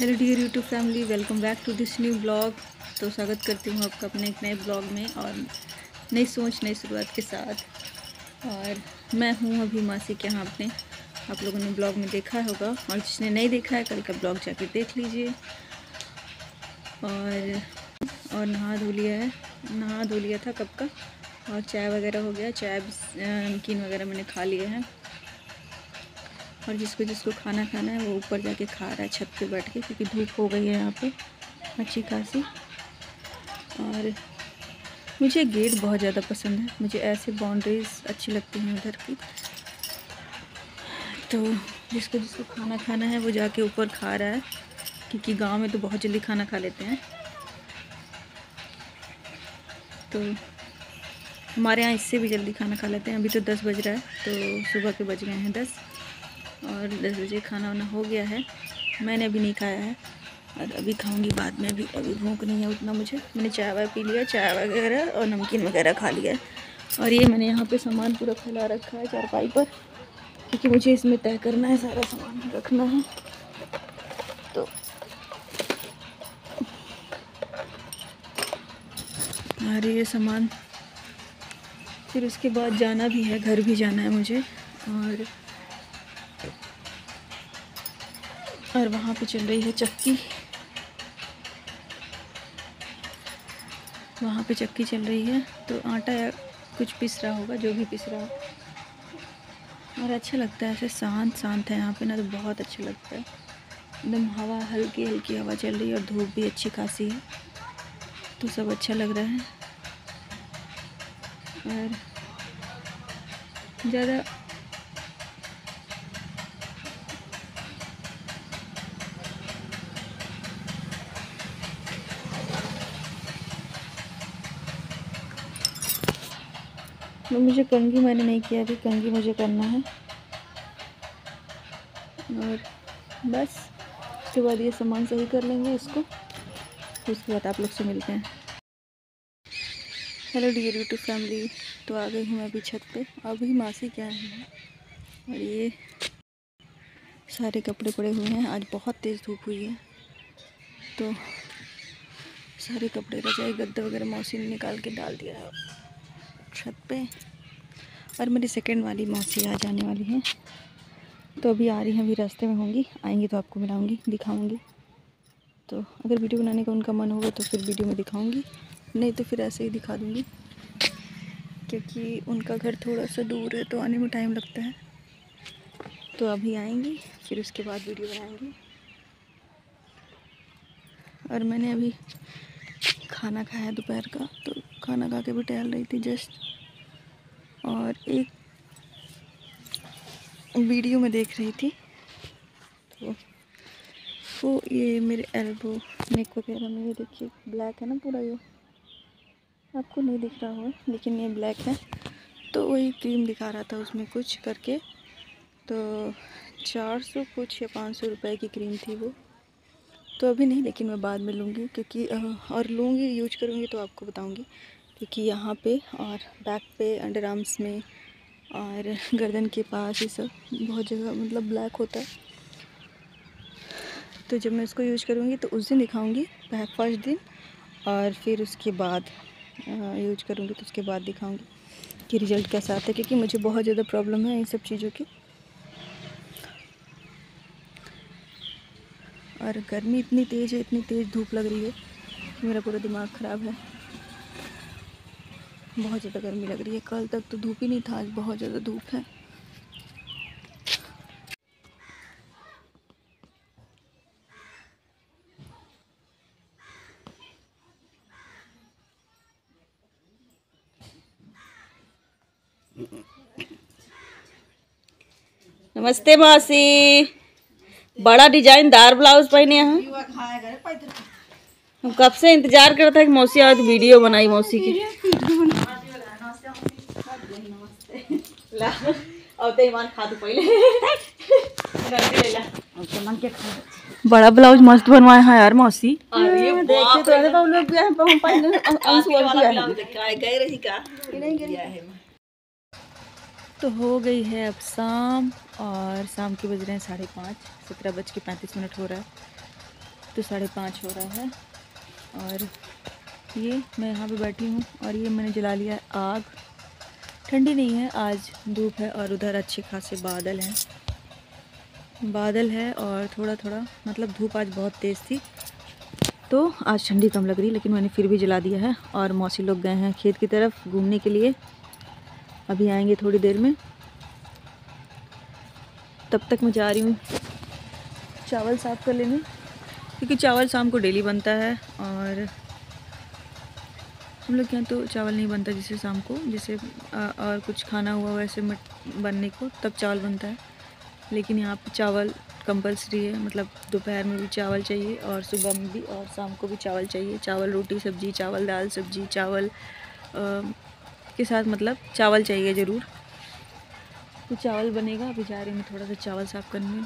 Hello dear YouTube family, welcome back to this new blog. तो स्वागत करती हूँ आपका अपने एक नए ब्लॉग में और नई सोच, नई शुरुआत के साथ। और मैं हूँ अभी मासी के यहाँ अपने आप लोगों ने ब्लॉग में देखा होगा और जिसने नहीं देखा है, कल का ब्लॉग जाके देख लीजिए। और और नहा धो लिया है। नहा धो लिया था कब का? और चाय वगैरह हो गया। चाय नमकीन वगैरह मैंने खा लिए हैं। और जिसको जिसको खाना खाना है वो ऊपर जाके खा रहा है, छत पे बैठ के, क्योंकि धूप हो गई है यहाँ पे, अच्छी खासी। और मुझे गेट बहुत ज़्यादा पसंद है। मुझे ऐसे बाउंड्रीज अच्छी लगती हैं उधर की। तो जिसको जिसको खाना खाना है, वो जाके ऊपर खा रहा है, क्योंकि गाँव में तो बहुत जल्दी खाना खा लेते हैं। तो हमारे यहाँ इससे भी जल्दी खाना खा लेते हैं। अभी तो दस बज रहा है तो सुबह के बज गए हैं दस। और दस बजे खाना वाना हो गया है। मैंने अभी नहीं खाया है। और अभी खाऊँगी बाद में अभी अभी भूख नहीं है उतना मुझे। मैंने चाय वाय पी लिया, चाय वगैरह और नमकीन वगैरह खा लिया है। और ये मैंने यहाँ पे सामान पूरा फैला रखा है चारपाई पर, क्योंकि मुझे इसमें तय करना है, सारा सामान रखना है। तो और ये सामान, फिर उसके बाद जाना भी है, घर भी जाना है मुझे। और और वहाँ पे चल रही है चक्की। वहाँ पे चक्की चल रही है तो आटा या कुछ पिस रहा होगा, जो भी पिस रहा हो। और अच्छा लगता है, ऐसे शांत शांत है यहाँ पे, ना तो बहुत अच्छा लगता है। एकदम हवा, हल्की हल्की हवा चल रही है और धूप भी अच्छी खासी है तो सब अच्छा लग रहा है। और ज़्यादा तो मुझे कंगी मैंने नहीं किया अभी कंगी मुझे करना है। और बस, उसके बाद ये सामान सही कर लेंगे इसको। उसके बाद आप लोग से मिलते हैं। हेलो डियर यूट्यूब फैमिली तो आ गई हूँ मैं अभी छत पे। अभी मासी क्या है? और ये सारे कपड़े पड़े हुए हैं। आज बहुत तेज़ धूप हुई है। तो सारे कपड़े रजाई, गद्दे वगैरह मौसी ने निकाल के डाल दिया है। छत पे। और मेरी सेकंड वाली मौसी आ जाने वाली है। तो अभी आ रही हैं, अभी रास्ते में होंगी। आएँगी तो आपको मिलाऊँगी, दिखाऊँगी। तो अगर वीडियो बनाने का उनका मन होगा तो फिर वीडियो में दिखाऊँगी। नहीं तो फिर ऐसे ही दिखा दूँगी। क्योंकि उनका घर थोड़ा सा दूर है तो आने में टाइम लगता है। तो अभी आएँगी, फिर उसके बाद वीडियो बनाएँगी। और मैंने अभी खाना खाया दोपहर का तो खाना खा के भी टहल रही थी जस्ट। और एक वीडियो में देख रही थी तो वो ये मेरे एल्बो नेक वगैरह में, ये देखिए ब्लैक है ना पूरा ये। आपको नहीं दिख रहा होगा, लेकिन ये ब्लैक है। तो वही क्रीम दिखा रहा था उसमें कुछ करके तो चार सौ कुछ या पाँच सौ रुपये की क्रीम थी वो। तो अभी नहीं, लेकिन मैं बाद में लूँगी क्योंकि और लूँगी, यूज़ करूँगी तो आपको बताऊँगी। क्योंकि यहाँ पे और बैक पे, अंडर आर्म्स में और गर्दन के पास ये सब बहुत जगह मतलब ब्लैक होता है। तो जब मैं इसको यूज़ करूँगी तो उस दिन दिखाऊँगी फ़र्स्ट दिन और फिर उसके बाद यूज़ करूँगी तो उसके बाद दिखाऊँगी कि रिज़ल्ट कैसा आता है। क्योंकि मुझे बहुत ज़्यादा प्रॉब्लम है इन सब चीज़ों की। और गर्मी इतनी तेज़ है, इतनी तेज़ धूप लग रही है। मेरा पूरा दिमाग ख़राब है। बहुत ज़्यादा गर्मी लग रही है। कल तक तो धूप ही नहीं था, आज बहुत ज़्यादा धूप है। नमस्ते मासी। बड़ा डिजाइनदार ब्लाउज पहने हैं। हम कब से इंतज़ार कर रहे थे कि मौसी आज वीडियो बनाई मौसी की। बड़ा ब्लाउज मस्त बनवाए हैं यार मौसी। देखिए तो अरे लोग गए हैं हम पहले अंशु गए रही का तो हो गई है अब शाम और शाम के बज रहे हैं साढ़े पाँच। सत्रह बज के पैंतीस मिनट हो रहा है। तो साढ़े पाँच हो रहा है। और ये मैं यहाँ पे बैठी हूँ और ये मैंने जला लिया है आग। ठंडी नहीं है, आज धूप है और उधर अच्छे खासे बादल हैं। बादल है और थोड़ा थोड़ा मतलब धूप आज बहुत तेज़ थी। तो आज ठंडी कम लग रही, लेकिन मैंने फिर भी जला दिया है और मौसी लोग गए हैं खेत की तरफ़ घूमने के लिए। अभी आएँगे थोड़ी देर में। तब तक मैं जा रही हूँ। चावल साफ़ कर लेने। क्योंकि चावल शाम को डेली बनता है और हम लोग के यहाँ तो चावल नहीं बनता जैसे शाम को जैसे और कुछ खाना हुआ वैसे बनने को तब चावल बनता है। लेकिन यहाँ पे चावल कंपलसरी है मतलब दोपहर में भी चावल चाहिए और सुबह में भी और शाम को भी चावल चाहिए। चावल रोटी सब्ज़ी चावल दाल सब्ज़ी चावल आ, के साथ मतलब चावल चाहिए ज़रूर। तो चावल बनेगा, अभी जा रही हूँ थोड़ा सा चावल साफ़ करने।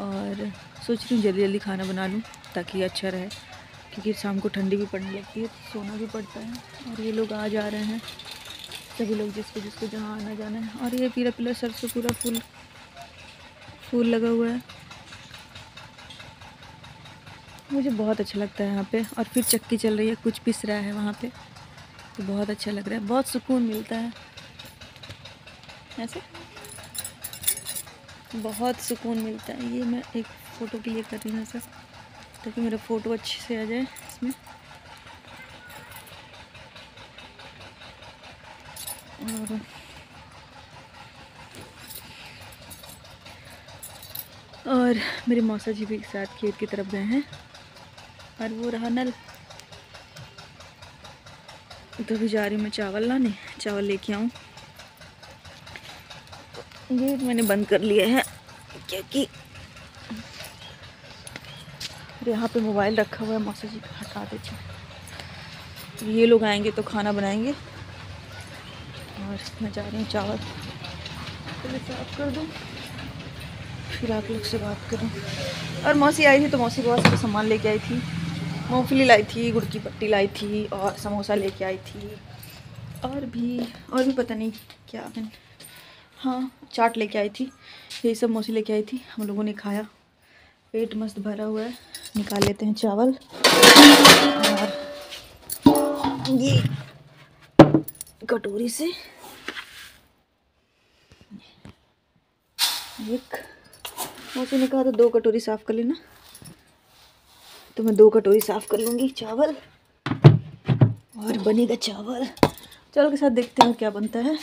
और सोच रही हूँ जल्दी जल्दी खाना बना लूँ ताकि अच्छा रहे, क्योंकि शाम को ठंडी भी पड़ने लगती है तो सोना भी पड़ता है। और ये लोग आ जा रहे हैं, सभी लोग जिसको जिसको जहाँ आना जाना है। और ये पीला पीला सरसों पूरा फूल फूल लगा हुआ है। मुझे बहुत अच्छा लगता है यहाँ पे। और फिर चक्की चल रही है, कुछ पिस रहा है वहाँ पे। तो बहुत अच्छा लग रहा है, बहुत सुकून मिलता है। ऐसे? बहुत सुकून मिलता है, ये मैं एक फ़ोटो के लिए कर रही हूँ सर ताकि मेरा फ़ोटो अच्छे से आ जाए इसमें। और और मेरे मौसा जी भी एक साथ खेत की तरफ़ गए हैं, और वो रहा नल। तो भी जा रही हूँ मैं चावल लाने। चावल लेके आऊँ। गेट मैंने बंद कर लिया है, क्योंकि यहाँ पे मोबाइल रखा हुआ है, मौसा जी का हटा देते ये लोग आएँगे तो खाना बनाएँगे। और मैं जा रही हूँ चावल। पहले तो साफ़ कर दूँ, फिर आप लोग से बात करूँ। और मौसी आई थी तो मौसी बहुत सारा सामान लेके आई थी। मूँगफली लाई थी गुड़ की पट्टी लाई थी और समोसा लेके आई थी। और भी और भी पता नहीं क्या हाँ चाट लेके आई थी, यही सब मौसी लेके आई थी, हम लोगों ने खाया। पेट मस्त भरा हुआ है, निकाल लेते हैं चावल। और ये कटोरी से एक, मौसी ने कहा था दो कटोरी साफ़ कर लेना। तो मैं दो कटोरी साफ़ कर लूँगी, चावल। और बनेगा चावल। चावल के साथ देखते हैं क्या बनता है।